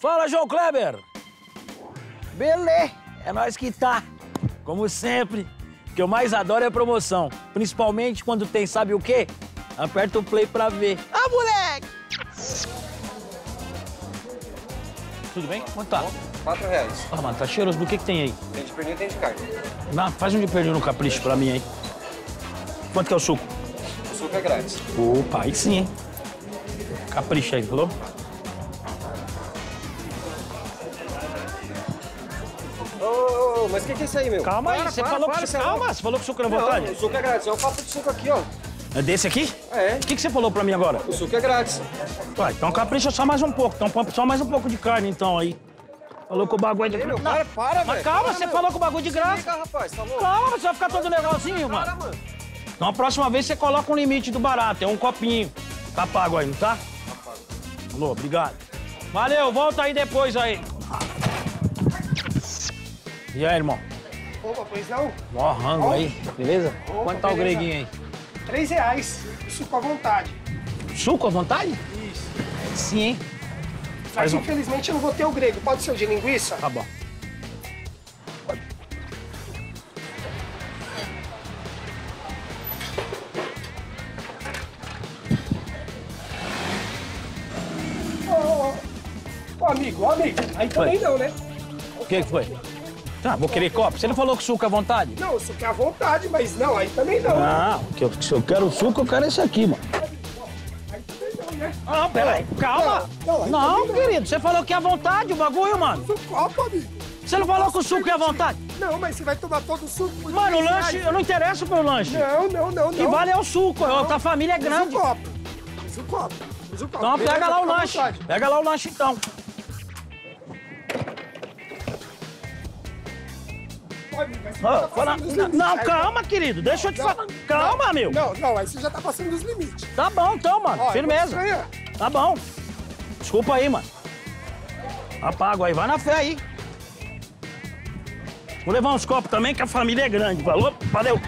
Fala, João Kleber! Belê! É nós que tá. Como sempre, o que eu mais adoro é promoção. Principalmente quando tem, sabe o quê? Aperta o play pra ver. Ah, moleque! Tudo bem? Quanto tá? Quatro reais. Ah, mano, tá cheiroso. Do que que tem aí? Tem de pernil e tem de carne. Não, faz um de pernil no capricho pra mim aí. Quanto que é o suco? O suco é grátis. Opa, aí sim, hein? Capricha aí, falou? Mas o que, que é isso aí, meu? Calma aí, Para, você para, falou para, que você é Calma, você falou que o suco era Não, vontade? o suco é grátis. É um copo de suco aqui, ó. É desse aqui? É. O que, que você falou pra mim agora? O suco é grátis. Ué, então capricha só mais um pouco. Então põe só mais um pouco de carne, então, aí. Falou que o bagulho é de Não, para, para, Mas velho. calma, Para, você meu. falou que o bagulho de graça. Liga, rapaz, tá louco? Calma, você vai ficar todo legalzinho, Para, mano. Então a próxima vez você coloca um limite do barato, é um copinho. Tá pago aí, não tá? Alô, obrigado. Valeu, volta aí depois aí. E aí, irmão? Opa, pois não? Mó rango aí, beleza? Opa, Quanto tá o beleza. greguinho aí? Três reais. Suco à vontade. Suco à vontade? Isso. Sim, hein? Mas Faz um- infelizmente eu não vou ter o grego. Pode ser o de linguiça? Tá bom. Ô, amigo, ô, amigo. Aí também não, né? O que que foi? Tá, vou querer copo. Você não falou que suco é à vontade? Não, suco é à vontade, mas não, aí também não. Não, que eu, se eu quero suco, eu quero esse aqui, mano. Também não? Ah, peraí, calma. Não, Não, também querido, você falou que é à vontade o bagulho, mano. Do copo, amigo. Você não falou que o suco é à vontade? Não, mas você vai tomar todo o suco por Mano, o lanche, eu não interesso pelo lanche. Não, não, não, O que não. vale é o suco, a família é grande. o copo. Usa o copo. Usa o copo. Então pega lá o lanche. Pega lá o lanche então. Fala- Não, não, calma, querido. Deixa eu te falar. Calma, meu. Não, não, aí você já tá passando dos limites. Tá bom então, mano. Ó, Firmeza. Tá bom. Desculpa aí, mano. Apago aí. Vai na fé aí. Vou levar uns copos também, que a família é grande. Falou? Valeu.